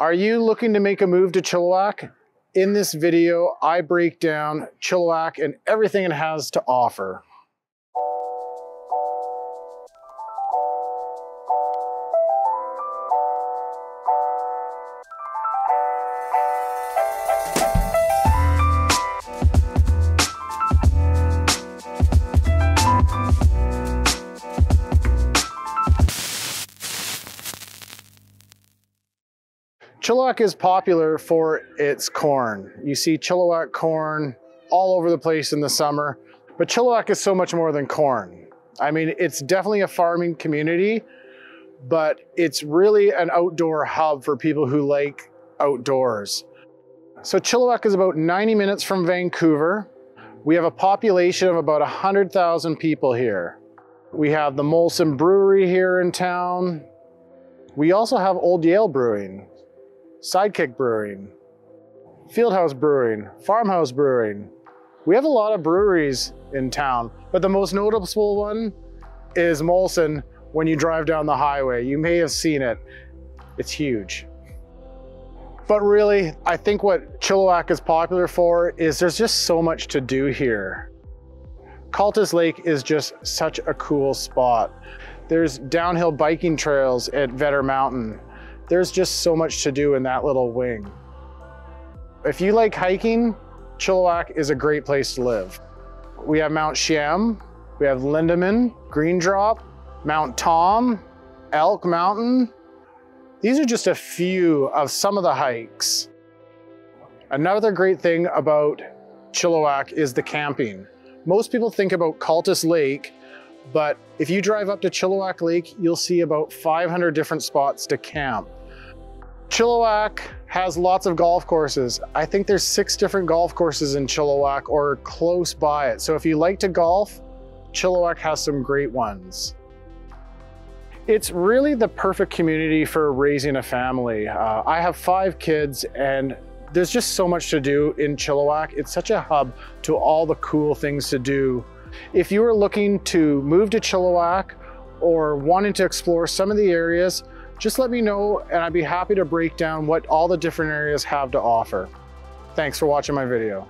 Are you looking to make a move to Chilliwack? In this video, I break down Chilliwack and everything it has to offer. Chilliwack is popular for its corn. You see Chilliwack corn all over the place in the summer, but Chilliwack is so much more than corn. I mean, it's definitely a farming community, but it's really an outdoor hub for people who like outdoors. So Chilliwack is about 90 minutes from Vancouver. We have a population of about 100,000 people here. We have the Molson Brewery here in town. We also have Old Yale Brewing. Sidekick Brewing, Fieldhouse Brewing, Farmhouse Brewing. We have a lot of breweries in town, but the most noticeable one is Molson when you drive down the highway. You may have seen it. It's huge. But really, I think what Chilliwack is popular for is there's just so much to do here. Cultus Lake is just such a cool spot. There's downhill biking trails at Vedder Mountain. There's just so much to do in that little wing. If you like hiking, Chilliwack is a great place to live. We have Mount Cheam, we have Lindeman, Green Drop, Mount Thom, Elk Mountain. These are just a few of some of the hikes. Another great thing about Chilliwack is the camping. Most people think about Cultus Lake but if you drive up to Chilliwack Lake, you'll see about 500 different spots to camp. Chilliwack has lots of golf courses. I think there's six different golf courses in Chilliwack or close by it. So if you like to golf, Chilliwack has some great ones. It's really the perfect community for raising a family. Uh, I have five kids and there's just so much to do in Chilliwack. It's such a hub to all the cool things to do. If you are looking to move to Chilliwack or wanting to explore some of the areas, just let me know and I'd be happy to break down what all the different areas have to offer. Thanks for watching my video.